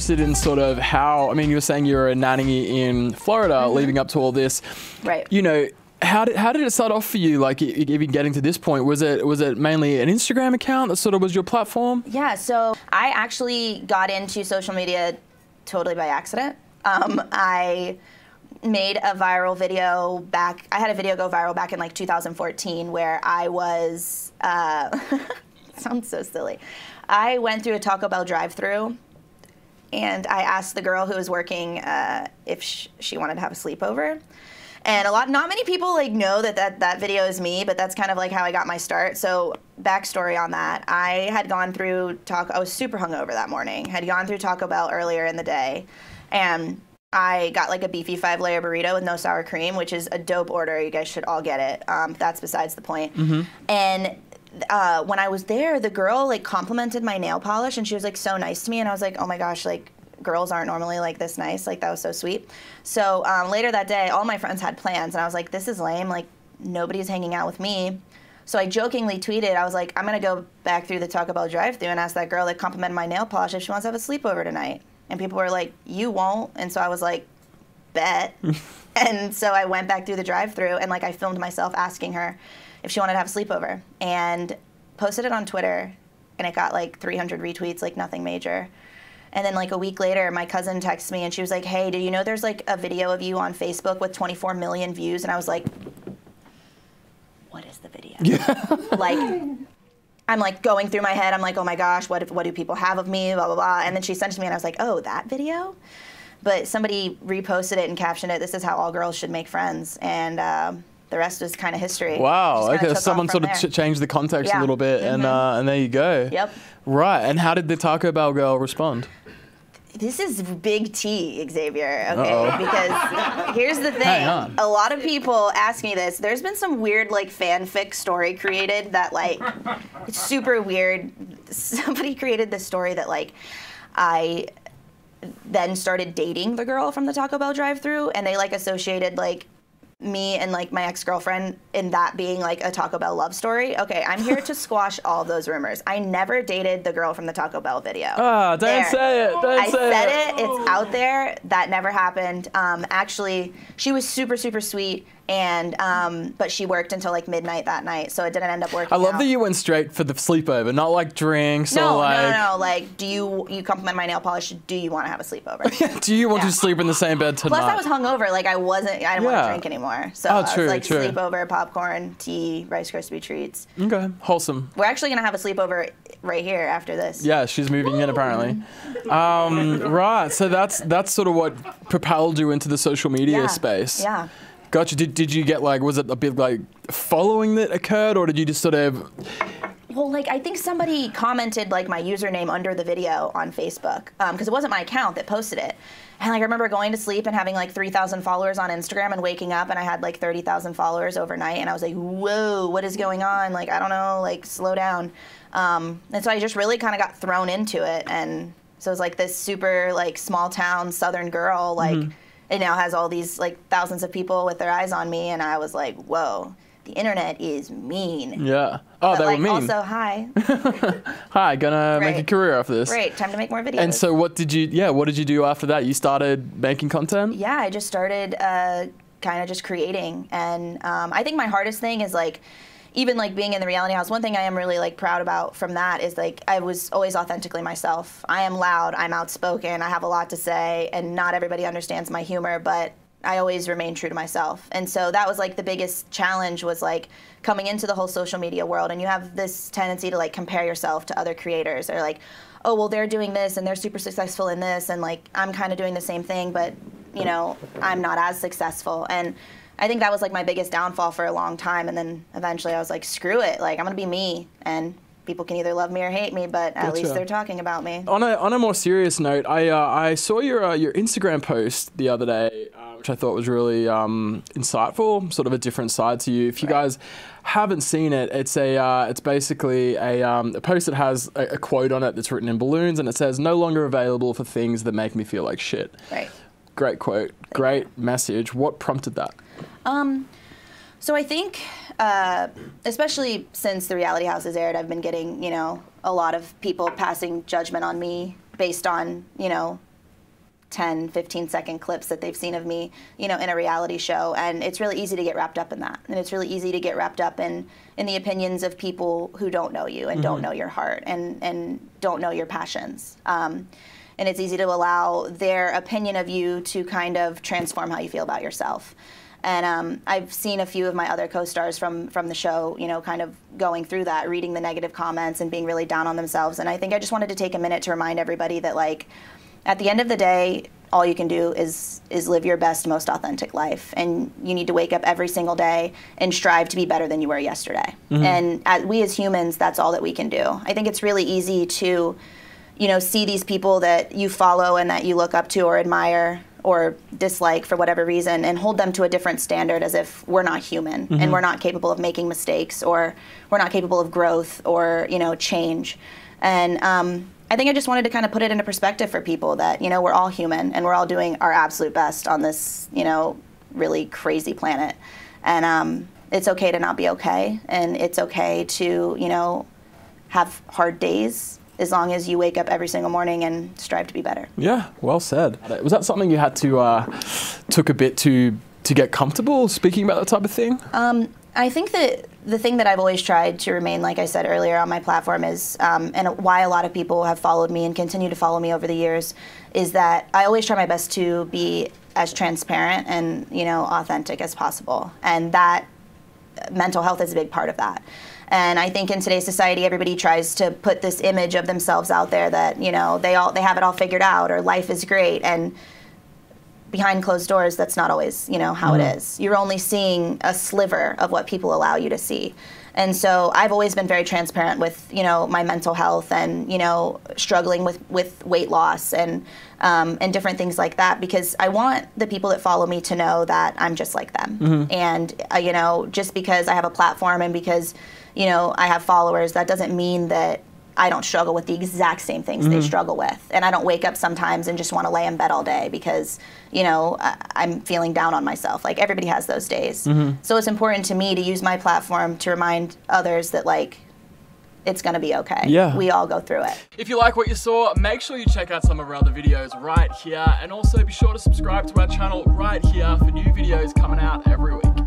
interested in sort of how. I mean, you were saying you were a nanny in Florida Mm-hmm. leading up to all this. Right. You know. How did, how did it start off for you? Like even getting to this point, was it was it mainly an Instagram account that sort of was your platform? Yeah, so I actually got into social media totally by accident. Um, I made a viral video back. I had a video go viral back in like 2014 where I was. Uh, sounds so silly. I went through a Taco Bell drive-through, and I asked the girl who was working uh, if sh- she wanted to have a sleepover. And a lot, not many people like know that, that that video is me, but that's kind of like how I got my start. So backstory on that, I had gone through Taco. I was super hungover that morning. Had gone through Taco Bell earlier in the day, and I got like a beefy five layer burrito with no sour cream, which is a dope order. You guys should all get it. Um, that's besides the point. And uh, when I was there, the girl like complimented my nail polish, and she was like so nice to me, and I was like, oh my gosh, like girls aren't normally like this nice. Like that was so sweet. So um, later that day, all my friends had plans, and I was like, this is lame. Like nobody's hanging out with me. So I jokingly tweeted, I was like, I'm gonna go back through the Taco Bell drive-through and ask that girl that complimented my nail polish if she wants to have a sleepover tonight. And people were like, you won't. And so I was like, bet. and so I went back through the drive-through and like I filmed myself asking her if she wanted to have a sleepover and posted it on Twitter, and it got like 300 retweets, like nothing major. And then like a week later, my cousin texts me and she was like, "Hey, did you know there's like a video of you on Facebook with 24 million views?" And I was like, "What is the video?" Yeah. like I'm like going through my head. I'm like, "Oh my gosh, what what do people have of me?" Blah blah blah. And then she sent it to me, and I was like, "Oh, that video." But somebody reposted it and captioned it. This is how all girls should make friends, and um, the rest is kind of history. Wow. Okay. Someone sort of ch- changed the context a little bit, and Mhm. uh, and there you go. Yep. Right. And how did the Taco Bell girl respond? This is big T, Xavier. Okay, Uh-oh. because here's the thing. A lot of people ask me this. There's been some weird like fanfic story created that like it's super weird. Somebody created this story that like I then started dating the girl from the Taco Bell drive-through, and they like associated like me and like my ex-girlfriend in that being like a Taco Bell love story. Okay, I'm here to squash all those rumors. I never dated the girl from the Taco Bell video. Ah, don't There. say it. Don't I say said it. it. It's out there. That never happened. Um, actually, she was super, super sweet, and um, but she worked until like midnight that night, so it didn't end up working. I love out. that you went straight for the sleepover, not like drinks No, or like. no, no, no. Like, do you you compliment my nail polish? Do you want to have a sleepover? Do you want Yeah. to sleep in the same bed tonight? Plus, I was hungover. Like, I wasn't. I didn't want to drink anymore. So Oh, I was true, like true. sleepover, popcorn, tea, Rice Krispie treats. Okay, wholesome. We're actually gonna have a sleepover right here after this. Yeah, she's moving in apparently. Um, right, so that's that's sort of what propelled you into the social media Yeah, space. Yeah. Gotcha. Did, did you get like was it a bit like following that occurred, or did you just sort of? Well, like I think somebody commented like my username under the video on Facebook because it wasn't my account that posted it. And like I remember going to sleep and having like 3,000 followers on Instagram and waking up and I had like 30,000 followers overnight and I was like, whoa, what is going on? Like I don't know, like slow down. Um, and so I just really kind of got thrown into it and so it was like this super like small town southern girl like it now has all these like thousands of people with their eyes on me and I was like, whoa, the internet is mean. Yeah. Oh, But they like were mean. also hi. Hi, gonna make a Right. career off this. Great, time to make more videos. And so, what did you? Yeah, what did you do after that? You started making content. yeah, I just started uh, kind of just creating, and um, I think my hardest thing is like. Even like being in the reality house, one thing I am really like proud about from that is like I was always authentically myself. I am loud, I'm outspoken, I have a lot to say, and not everybody understands my humor, but I always remain true to myself. And so that was like the biggest challenge was like coming into the whole social media world and you have this tendency to like compare yourself to other creators or like, oh well they're doing this and they're super successful in this and like I'm kind of doing the same thing but you know, I'm not as successful. And I think that was like my biggest downfall for a long time and then eventually I was like, screw it, like I'm gonna be me and people can either love me or hate me, but at least they're talking about me. On a on a more serious note, I uh, I saw your uh, your Instagram post the other day, uh, which I thought was really um, insightful. Sort of a different side to you. If you Right. guys haven't seen it, it's a uh, it's basically a, um, a post that has a, a quote on it that's written in balloons, and it says, "No longer available for things that make me feel like shit." Right. Great quote, great message. What prompted that? Um, so I think, uh, especially since the reality house has aired, I've been getting, you know, a lot of people passing judgment on me based on, you know, 10 15 second clips that they've seen of me you know in a reality show and it's really easy to get wrapped up in that and it's really easy to get wrapped up in in the opinions of people who don't know you and mm-hmm. don't know your heart and and don't know your passions um, and it's easy to allow their opinion of you to kind of transform how you feel about yourself and um, I've seen a few of my other co-stars from from the show, you know, kind of going through that, reading the negative comments and being really down on themselves. And I think I just wanted to take a minute to remind everybody that like at the end of the day, all you can do is is live your best, most authentic life, and you need to wake up every single day and strive to be better than you were yesterday. Mm-hmm. And as, we as humans, that's all that we can do. I think it's really easy to, you know, see these people that you follow and that you look up to or admire or dislike for whatever reason and hold them to a different standard as if we're not human mm-hmm. and we're not capable of making mistakes or we're not capable of growth or you know change and um, I think I just wanted to kind of put it into perspective for people that, you know, we're all human and we're all doing our absolute best on this, you know, really crazy planet. And um, it's okay to not be okay. And it's okay to, you know, have hard days as long as you wake up every single morning and strive to be better. Yeah, well said. Was that something you had to, uh, took a bit to, to get comfortable speaking about that type of thing? Um, I think that the thing that I've always tried to remain, like I said earlier on my platform, is, um, and why a lot of people have followed me and continue to follow me over the years, is that I always try my best to be as transparent and you know authentic as possible, and that mental health is a big part of that. And I think in today's society, everybody tries to put this image of themselves out there that you know they all they have it all figured out or life is great. And behind closed doors, that's not always, you know, how mm-hmm. it is. You're only seeing a sliver of what people allow you to see. And so I've always been very transparent with, you know, my mental health and, you know, struggling with, with weight loss and, um, and different things like that because I want the people that follow me to know that I'm just like them. Mm-hmm. And, uh, you know, just because I have a platform and because, you know, I have followers, that doesn't mean that I don't struggle with the exact same things mm-hmm. they struggle with. And I don't wake up sometimes and just want to lay in bed all day because, you know, I'm feeling down on myself. Like everybody has those days. Mm-hmm. So it's important to me to use my platform to remind others that, like, it's going to be okay. Yeah. We all go through it. If you like what you saw, make sure you check out some of our other videos right here. And also be sure to subscribe to our channel right here for new videos coming out every week.